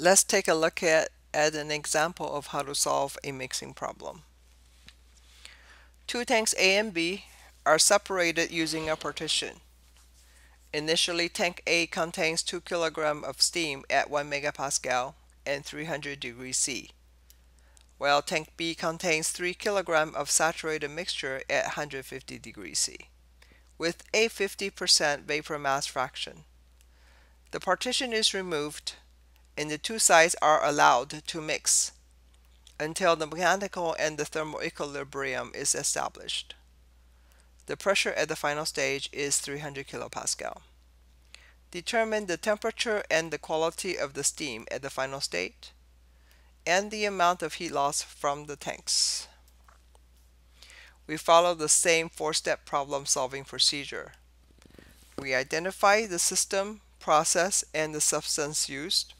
Let's take a look at, at an example of how to solve a mixing problem. Two tanks A and B are separated using a partition. Initially, tank A contains 2 kg of steam at 1 megapascal and 300 degrees C, while tank B contains 3 kg of saturated mixture at 150 degrees C, with a 50% vapor mass fraction. The partition is removed and the two sides are allowed to mix until the mechanical and the thermal equilibrium is established. The pressure at the final stage is 300 kilopascal. Determine the temperature and the quality of the steam at the final state and the amount of heat loss from the tanks. We follow the same four-step problem solving procedure. We identify the system, process, and the substance used.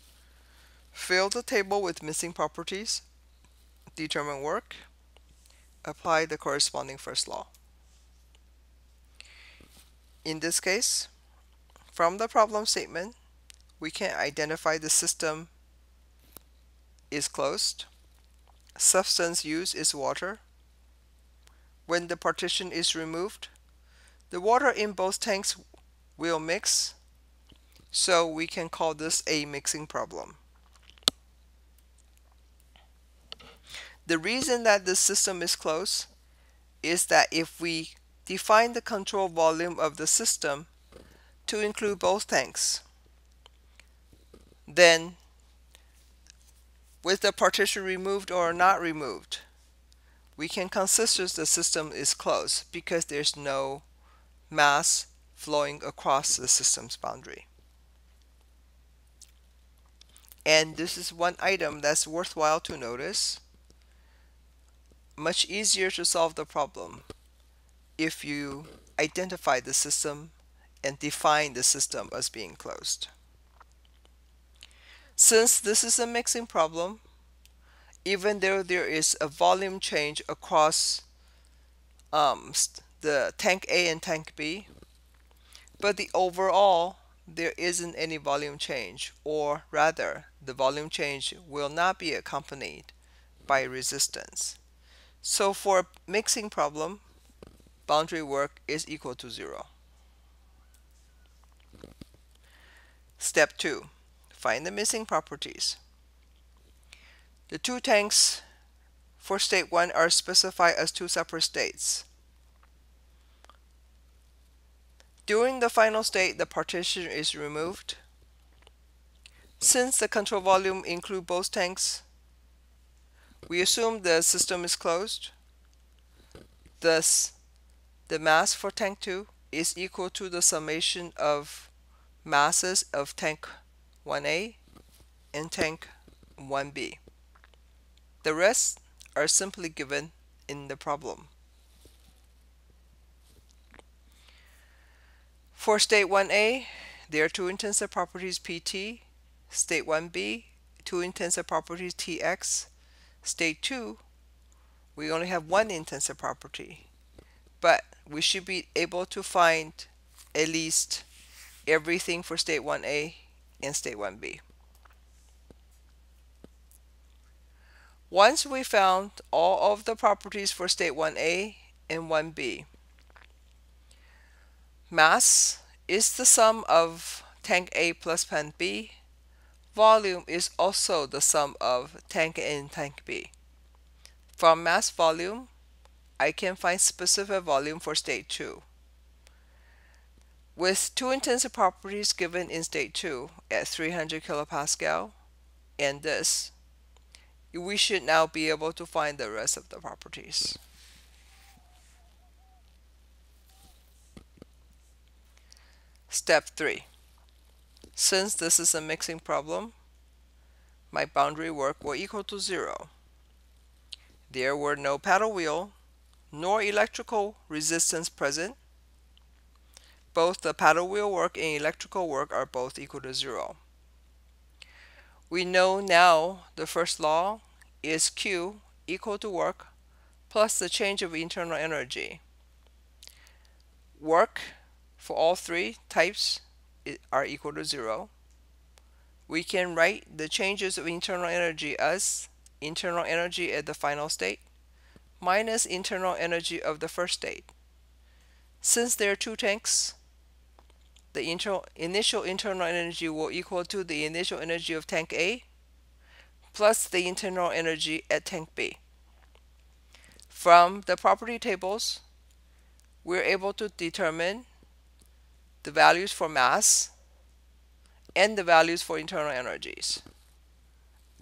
Fill the table with missing properties. Determine work. Apply the corresponding first law. In this case, from the problem statement, we can identify the system is closed. Substance used is water. When the partition is removed, the water in both tanks will mix, so we can call this a mixing problem. The reason that the system is closed is that if we define the control volume of the system to include both tanks, then with the partition removed or not removed, we can consider the system is closed because there's no mass flowing across the system's boundary. And this is one item that's worthwhile to notice much easier to solve the problem if you identify the system and define the system as being closed. Since this is a mixing problem, even though there is a volume change across um, the tank A and tank B, but the overall there isn't any volume change or rather the volume change will not be accompanied by resistance. So for mixing problem, boundary work is equal to zero. Step 2. Find the missing properties. The two tanks for state 1 are specified as two separate states. During the final state, the partition is removed. Since the control volume include both tanks, we assume the system is closed. Thus, the mass for tank 2 is equal to the summation of masses of tank 1A and tank 1B. The rest are simply given in the problem. For state 1A, there are two intensive properties PT. State 1B, two intensive properties TX State 2, we only have one intensive property, but we should be able to find at least everything for state 1A and state 1B. Once we found all of the properties for state 1A and 1B, mass is the sum of tank A plus tank B volume is also the sum of tank A and tank B. From mass volume, I can find specific volume for state 2. With two intensive properties given in state 2 at 300 kilopascal and this, we should now be able to find the rest of the properties. Step 3. Since this is a mixing problem, my boundary work will equal to zero. There were no paddle wheel nor electrical resistance present. Both the paddle wheel work and electrical work are both equal to zero. We know now the first law is Q equal to work plus the change of internal energy. Work for all three types are equal to zero. we can write the changes of internal energy as internal energy at the final state minus internal energy of the first state. Since there are two tanks, the initial, initial internal energy will equal to the initial energy of tank A plus the internal energy at tank B. From the property tables, we're able to determine the values for mass and the values for internal energies.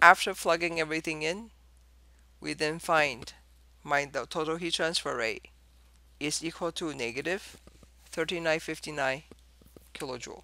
After plugging everything in, we then find my the total heat transfer rate is equal to negative 3959 kilojoule.